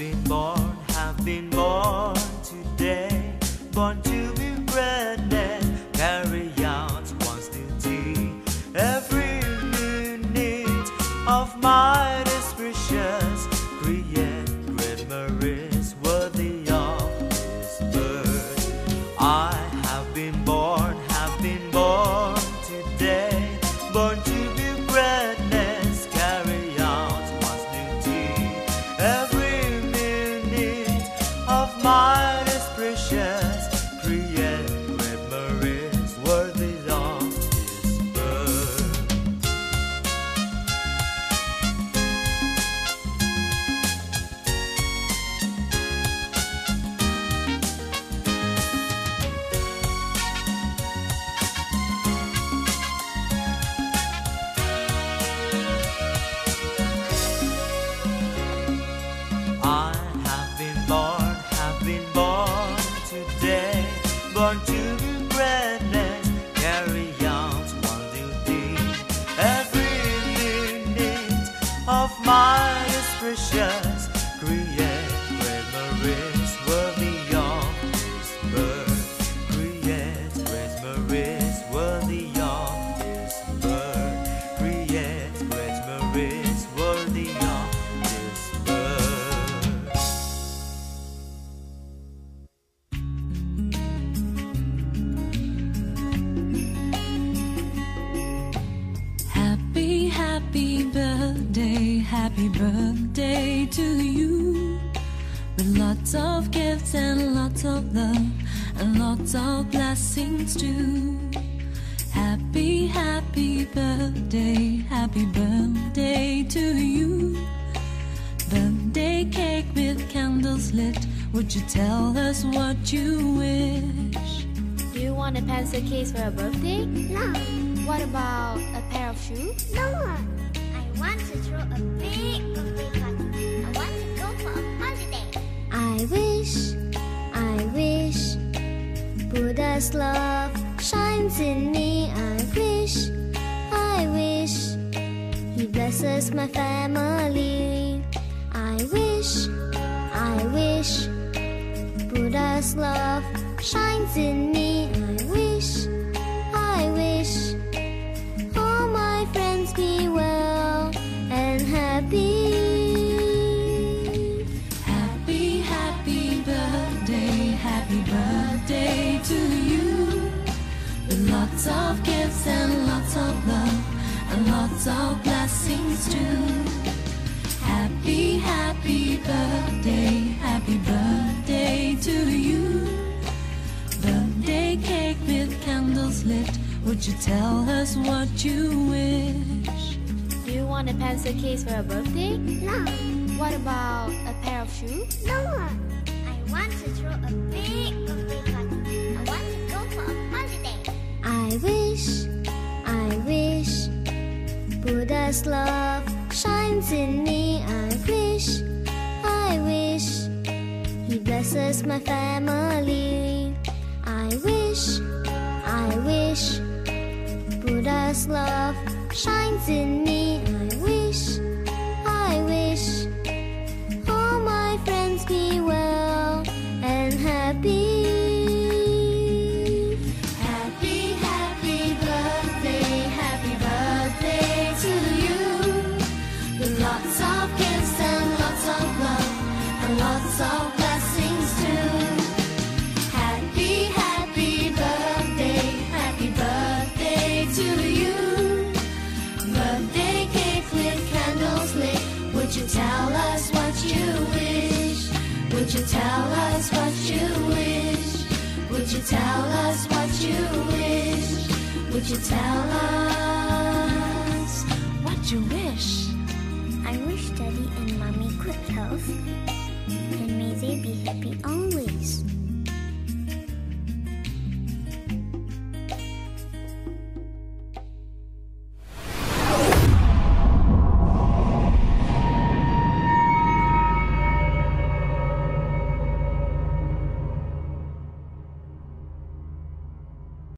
been born. Of mine is precious, create great memories worthy of this birth. I of mine is happy birthday to you. With lots of gifts and lots of love and lots of blessings too. Happy, happy birthday, happy birthday to you. Birthday cake with candles lit. Would you tell us what you wish? Do you want a pencil case for a birthday? No, What about a pair of shoes? Buddha's love shines in me. I wish, I wish, He blesses my family. I wish, I wish, Buddha's love shines in me. I wish, I wish. Tell us what you wish? Do you want a pencil case for a birthday? No, What about a pair of shoes? no. I want to throw a big birthday party. I want to go for a holiday. I wish, I wish, Buddha's love shines in me. I wish, I wish, He blesses my family. I wish, I wish, Buddha's love shines in me. I wish, I wish, all my friends be well and happy. Happy, happy birthday, happy birthday to you. With lots of gifts and lots of love and lots of you tell us what you wish? Would you tell us what you wish? Would you tell us what you wish? I wish Daddy and Mommy good health, and may they be happy always.